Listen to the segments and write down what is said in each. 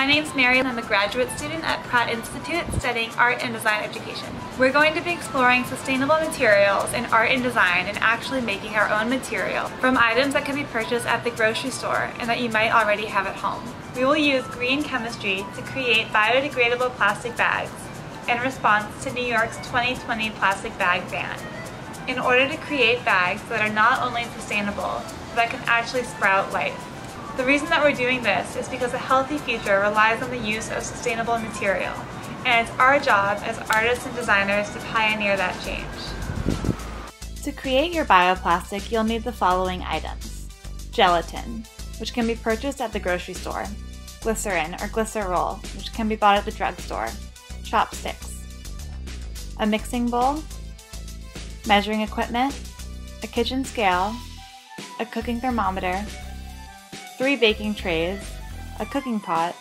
my name's Mary and I'm a graduate student at Pratt Institute studying art and design education. We're going to be exploring sustainable materials in art and design and actually making our own material from items that can be purchased at the grocery store and that you might already have at home. We will use green chemistry to create biodegradable plastic bags in response to New York's 2020 plastic bag ban in order to create bags that are not only sustainable, but that can actually sprout life. The reason that we're doing this is because a healthy future relies on the use of sustainable material, and it's our job as artists and designers to pioneer that change. To create your bioplastic, you'll need the following items. Gelatin, which can be purchased at the grocery store. Glycerin or glycerol, which can be bought at the drugstore. Chopsticks. A mixing bowl, measuring equipment, a kitchen scale, a cooking thermometer, three baking trays, a cooking pot,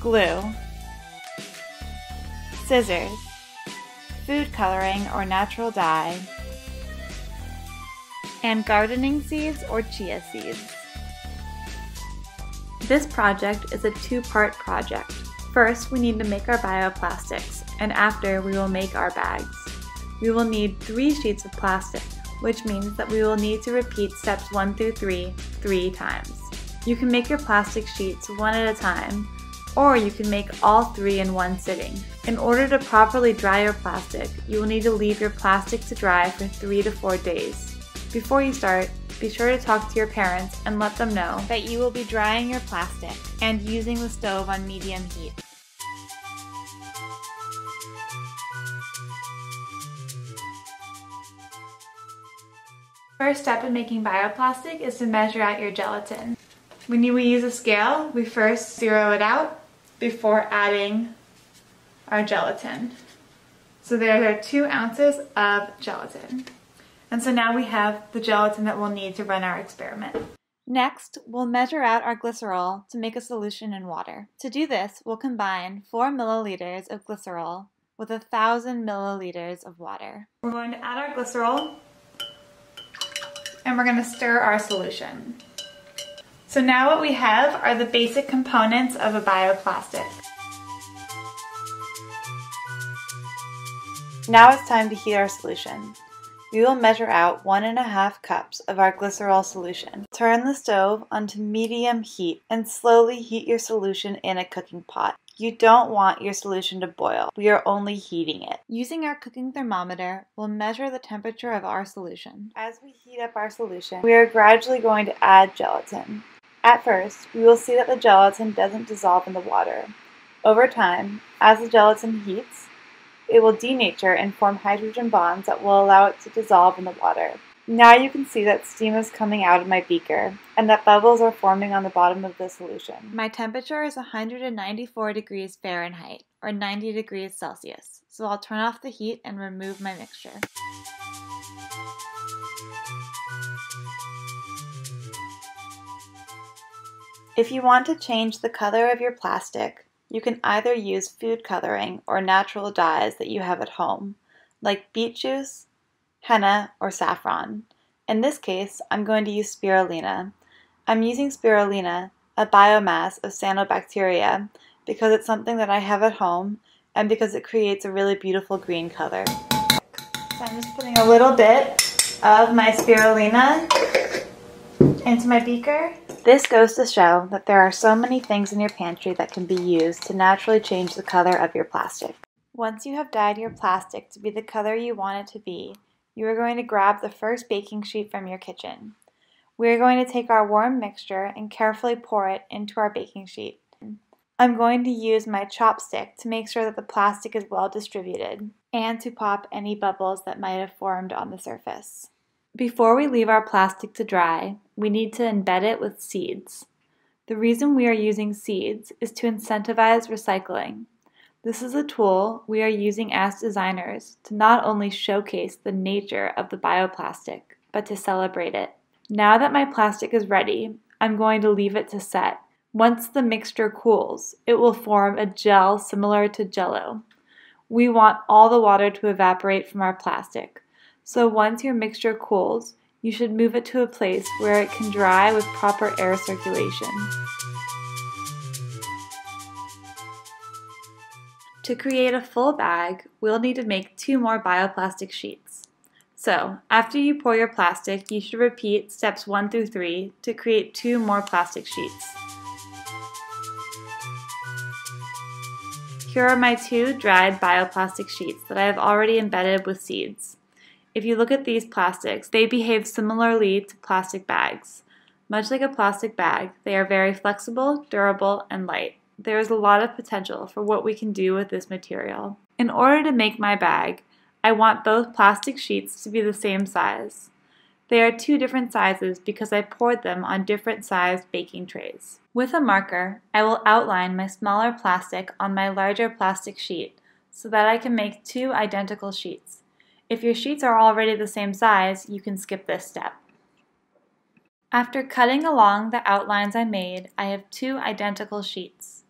glue, scissors, food coloring or natural dye, and gardening seeds or chia seeds. This project is a two-part project. First, we need to make our bioplastics, and after, we will make our bags we will need three sheets of plastic, which means that we will need to repeat steps 1 through 3 three times. You can make your plastic sheets one at a time, or you can make all three in one sitting. In order to properly dry your plastic, you will need to leave your plastic to dry for 3 to 4 days. Before you start, be sure to talk to your parents and let them know that you will be drying your plastic and using the stove on medium heat. First step in making bioplastic is to measure out your gelatin. When we use a scale, we first zero it out before adding our gelatin. So there are two ounces of gelatin. And so now we have the gelatin that we'll need to run our experiment. Next, we'll measure out our glycerol to make a solution in water. To do this, we'll combine 4 milliliters of glycerol with 1,000 milliliters of water. We're going to add our glycerol and we're gonna stir our solution. So now what we have are the basic components of a bioplastic. Now it's time to heat our solution. We will measure out one and a half cups of our glycerol solution. Turn the stove onto medium heat and slowly heat your solution in a cooking pot. You don't want your solution to boil. We are only heating it. Using our cooking thermometer, we'll measure the temperature of our solution. As we heat up our solution, we are gradually going to add gelatin. At first, we will see that the gelatin doesn't dissolve in the water. Over time, as the gelatin heats, it will denature and form hydrogen bonds that will allow it to dissolve in the water. Now you can see that steam is coming out of my beaker and that bubbles are forming on the bottom of the solution. My temperature is 194 degrees Fahrenheit or 90 degrees Celsius, so I'll turn off the heat and remove my mixture. If you want to change the color of your plastic, you can either use food coloring or natural dyes that you have at home, like beet juice, henna, or saffron. In this case, I'm going to use spirulina. I'm using spirulina, a biomass of cyanobacteria, because it's something that I have at home and because it creates a really beautiful green color. So I'm just putting a little bit of my spirulina into my beaker. This goes to show that there are so many things in your pantry that can be used to naturally change the color of your plastic. Once you have dyed your plastic to be the color you want it to be, you are going to grab the first baking sheet from your kitchen. We are going to take our warm mixture and carefully pour it into our baking sheet. I'm going to use my chopstick to make sure that the plastic is well distributed and to pop any bubbles that might have formed on the surface. Before we leave our plastic to dry, we need to embed it with seeds. The reason we are using seeds is to incentivize recycling. This is a tool we are using as designers to not only showcase the nature of the bioplastic, but to celebrate it. Now that my plastic is ready, I'm going to leave it to set. Once the mixture cools, it will form a gel similar to jello. We want all the water to evaporate from our plastic. So once your mixture cools, you should move it to a place where it can dry with proper air circulation. To create a full bag, we'll need to make two more bioplastic sheets. So, after you pour your plastic, you should repeat steps 1 through 3 to create two more plastic sheets. Here are my two dried bioplastic sheets that I have already embedded with seeds. If you look at these plastics, they behave similarly to plastic bags. Much like a plastic bag, they are very flexible, durable, and light. There is a lot of potential for what we can do with this material. In order to make my bag, I want both plastic sheets to be the same size. They are two different sizes because I poured them on different sized baking trays. With a marker, I will outline my smaller plastic on my larger plastic sheet so that I can make two identical sheets. If your sheets are already the same size, you can skip this step. After cutting along the outlines I made, I have two identical sheets.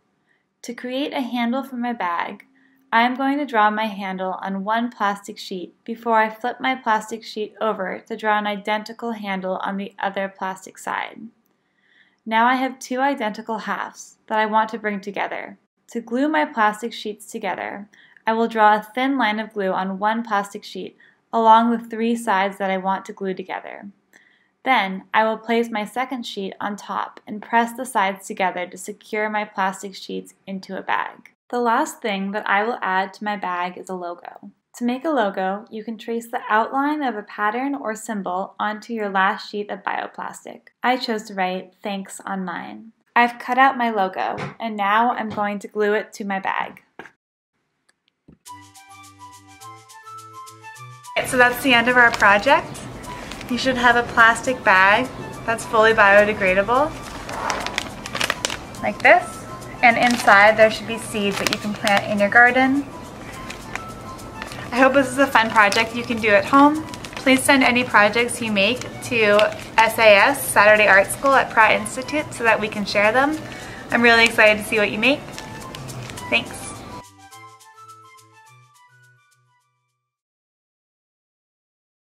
To create a handle for my bag, I am going to draw my handle on one plastic sheet before I flip my plastic sheet over to draw an identical handle on the other plastic side. Now I have two identical halves that I want to bring together. To glue my plastic sheets together, I will draw a thin line of glue on one plastic sheet along the three sides that I want to glue together. Then I will place my second sheet on top and press the sides together to secure my plastic sheets into a bag. The last thing that I will add to my bag is a logo. To make a logo, you can trace the outline of a pattern or symbol onto your last sheet of bioplastic. I chose to write thanks on mine. I've cut out my logo and now I'm going to glue it to my bag. So that's the end of our project. You should have a plastic bag that's fully biodegradable, like this. And inside there should be seeds that you can plant in your garden. I hope this is a fun project you can do at home. Please send any projects you make to SAS, Saturday Art School at Pratt Institute so that we can share them. I'm really excited to see what you make. Thanks.